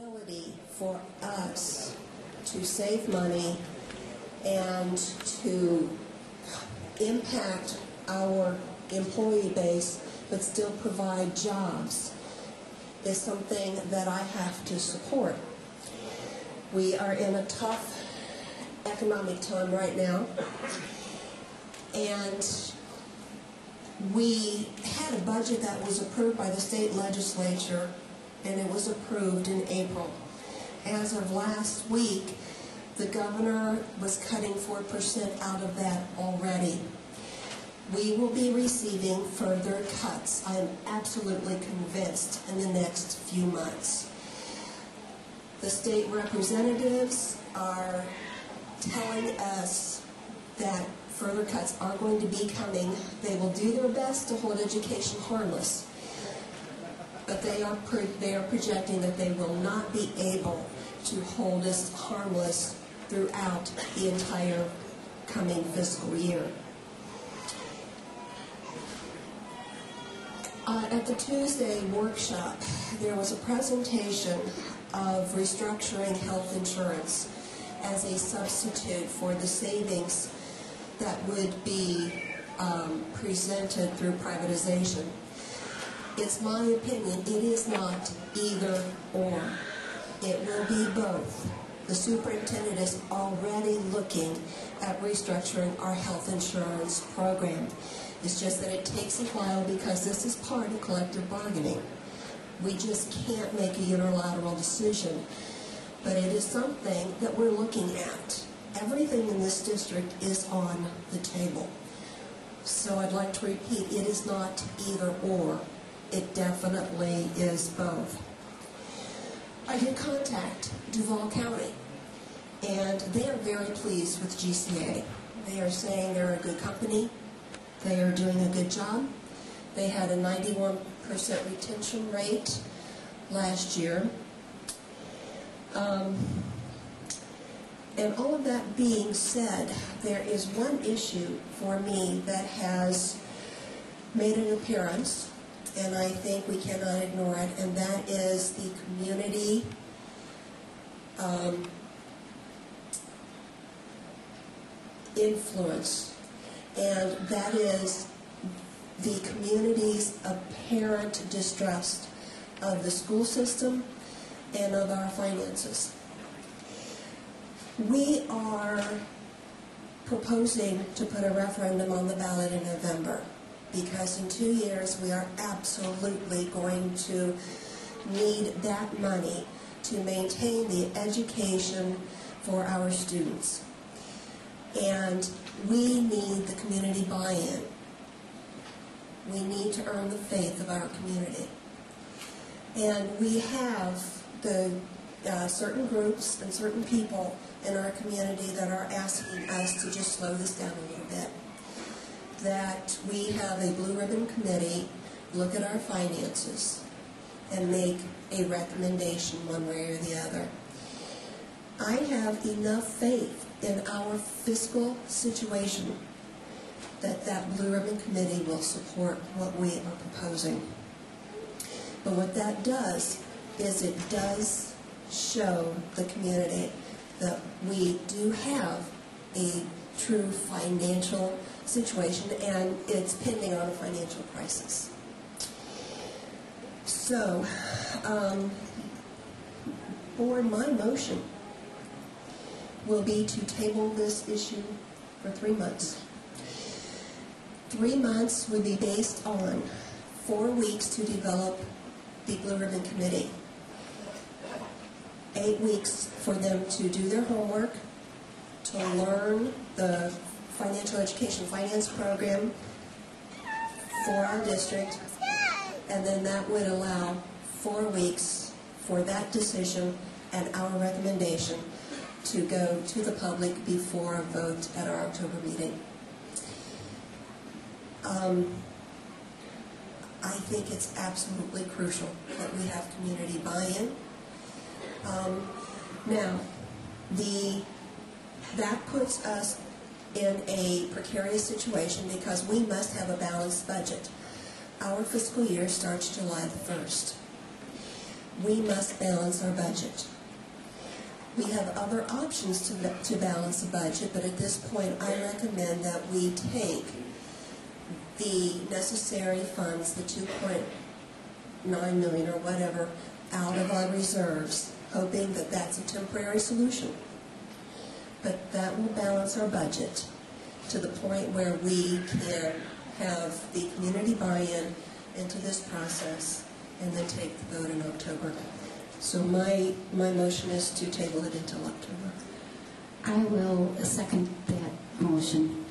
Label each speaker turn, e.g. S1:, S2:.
S1: ability for us to save money and to impact our employee base but still provide jobs is something that I have to support. We are in a tough economic time right now, and we had a budget that was approved by the state legislature, and it was approved in April. As of last week, the governor was cutting 4% out of that already. We will be receiving further cuts, I am absolutely convinced, in the next few months. The state representatives are telling us that further cuts are going to be coming. They will do their best to hold education harmless, but they are, they are projecting that they will not be able to hold us harmless throughout the entire coming fiscal year. Uh, at the Tuesday workshop, there was a presentation of restructuring health insurance as a substitute for the savings that would be um, presented through privatization. It's my opinion, it is not either or. It will be both. The superintendent is already looking at restructuring our health insurance program. It's just that it takes a while because this is part of collective bargaining. We just can't make a unilateral decision. But it is something that we're looking at. Everything in this district is on the table. So I'd like to repeat, it is not either or. It definitely is both. I did contact Duval County, and they are very pleased with GCA. They are saying they're a good company, they are doing a good job. They had a 91% retention rate last year. Um, and all of that being said, there is one issue for me that has made an appearance, and I think we cannot ignore it, and that is the community um, influence. And that is the community's apparent distrust of the school system and of our finances. We are proposing to put a referendum on the ballot in November because in two years we are absolutely going to need that money to maintain the education for our students. And we need the community buy-in. We need to earn the faith of our community. And we have the uh, certain groups and certain people in our community that are asking us to just slow this down a little bit. That we have a blue ribbon committee look at our finances and make a recommendation one way or the other. I have enough faith in our fiscal situation that that Blue Ribbon Committee will support what we are proposing. But what that does is it does show the community that we do have a true financial situation and it's pending on a financial crisis. So, um, my motion will be to table this issue for three months. Three months would be based on four weeks to develop the Blue Ribbon Committee, eight weeks for them to do their homework, to learn the financial education finance program for our district, and then that would allow four weeks for that decision and our recommendation to go to the public before a vote at our October meeting. Um, I think it's absolutely crucial that we have community buy-in. Um, now, the that puts us in a precarious situation because we must have a balanced budget. Our fiscal year starts July the 1st. we must balance our budget. We have other options to, to balance the budget, but at this point, I recommend that we take the necessary funds, the two point nine million or whatever, out of our reserves, hoping that that's a temporary solution. But that will balance our budget to the point where we can have the community buy-in into this process and then take the vote in October. So my, my motion is to table it until October.
S2: I will second that motion.